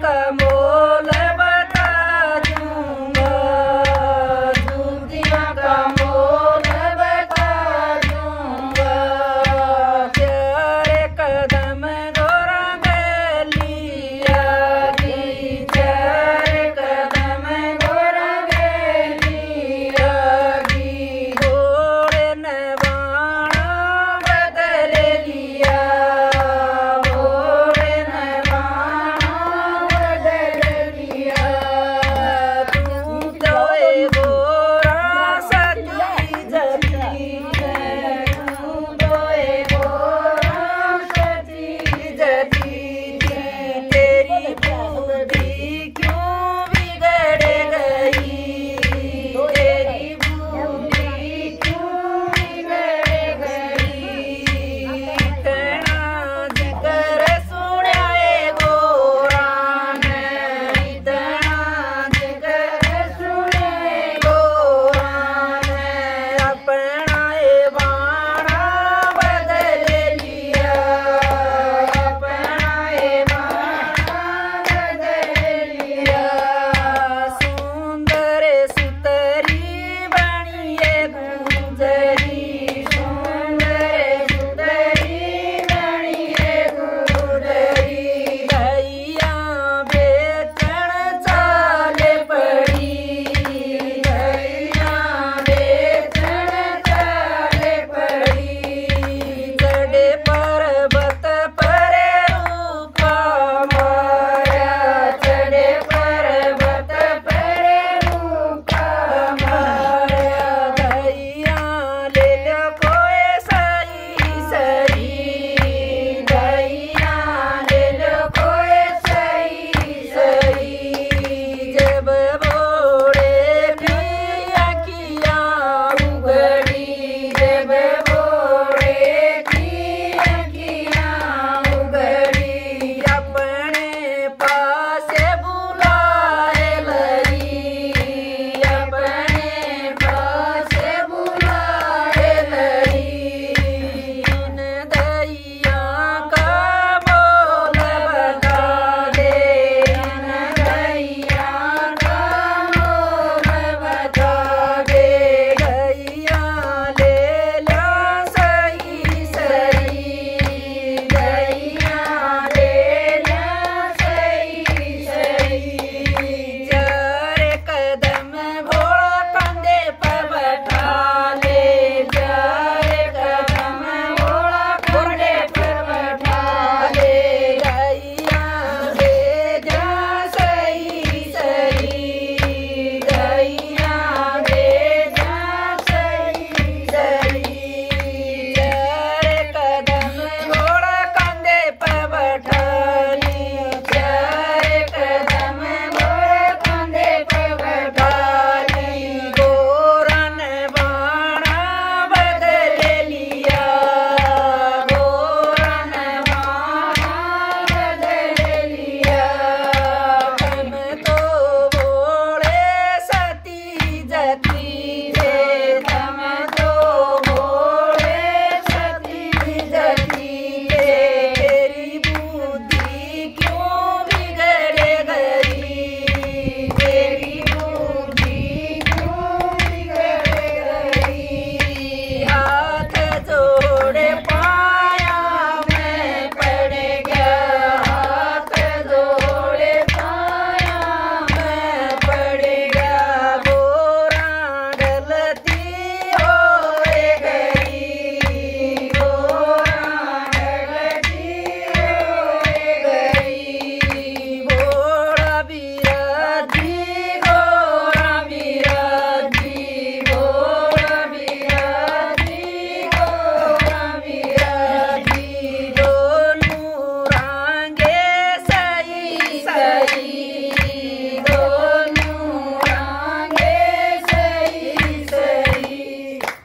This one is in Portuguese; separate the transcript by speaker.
Speaker 1: Marcamos.